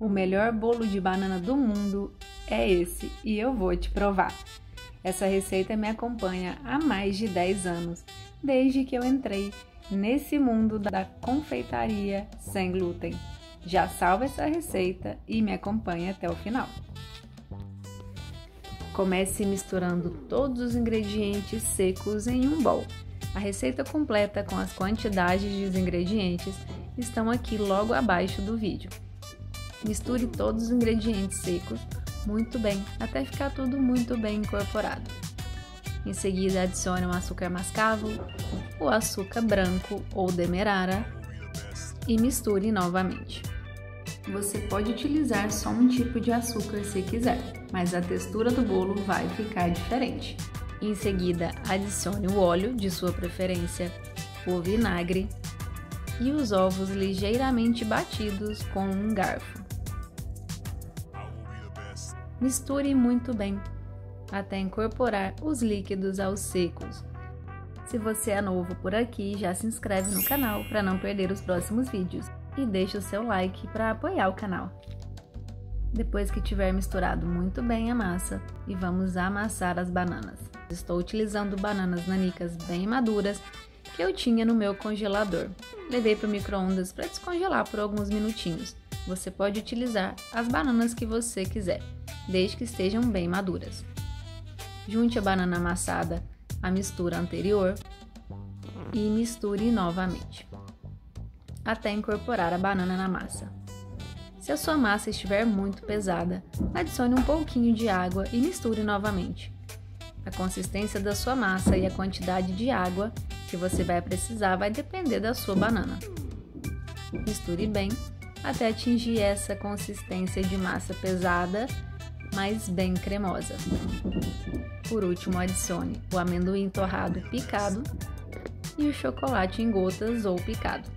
O melhor bolo de banana do mundo é esse e eu vou te provar. Essa receita me acompanha há mais de 10 anos, desde que eu entrei nesse mundo da confeitaria sem glúten. Já salva essa receita e me acompanha até o final. Comece misturando todos os ingredientes secos em um bowl. A receita completa com as quantidades dos ingredientes estão aqui logo abaixo do vídeo. Misture todos os ingredientes secos muito bem até ficar tudo muito bem incorporado. Em seguida, adicione o açúcar mascavo, o açúcar branco ou demerara e misture novamente. Você pode utilizar só um tipo de açúcar se quiser, mas a textura do bolo vai ficar diferente. Em seguida, adicione o óleo de sua preferência, o vinagre e os ovos ligeiramente batidos com um garfo. Misture muito bem, até incorporar os líquidos aos secos. Se você é novo por aqui, já se inscreve no canal para não perder os próximos vídeos e deixe o seu like para apoiar o canal. Depois que tiver misturado muito bem a massa, e vamos amassar as bananas. Estou utilizando bananas nanicas bem maduras que eu tinha no meu congelador. Levei para o micro-ondas para descongelar por alguns minutinhos. Você pode utilizar as bananas que você quiser desde que estejam bem maduras. Junte a banana amassada à mistura anterior e misture novamente, até incorporar a banana na massa. Se a sua massa estiver muito pesada, adicione um pouquinho de água e misture novamente. A consistência da sua massa e a quantidade de água que você vai precisar vai depender da sua banana. Misture bem até atingir essa consistência de massa pesada mas bem cremosa. Por último, adicione o amendoim torrado picado e o chocolate em gotas ou picado.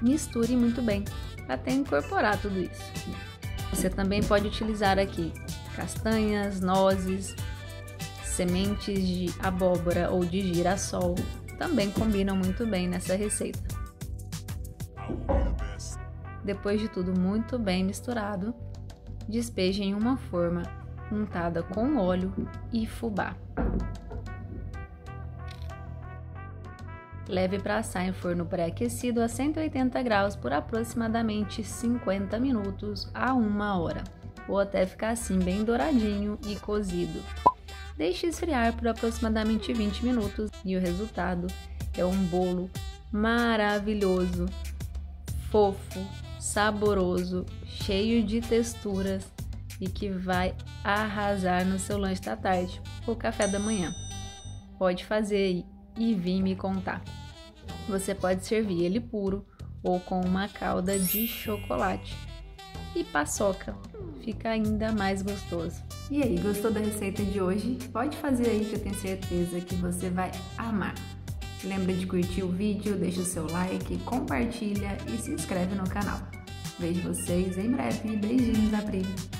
Misture muito bem até incorporar tudo isso. Você também pode utilizar aqui castanhas, nozes, sementes de abóbora ou de girassol, também combinam muito bem nessa receita. Depois de tudo muito bem misturado, despeje em uma forma untada com óleo e fubá. Leve para assar em forno pré-aquecido a 180 graus por aproximadamente 50 minutos a 1 hora, ou até ficar assim bem douradinho e cozido. Deixe esfriar por aproximadamente 20 minutos e o resultado é um bolo maravilhoso, fofo, saboroso, cheio de texturas e que vai arrasar no seu lanche da tarde ou café da manhã. Pode fazer e vir me contar. Você pode servir ele puro ou com uma calda de chocolate e paçoca. Fica ainda mais gostoso. E aí, gostou da receita de hoje? Pode fazer aí que eu tenho certeza que você vai amar. Lembra de curtir o vídeo, deixa o seu like, compartilha e se inscreve no canal. Vejo vocês em breve. Beijinhos da.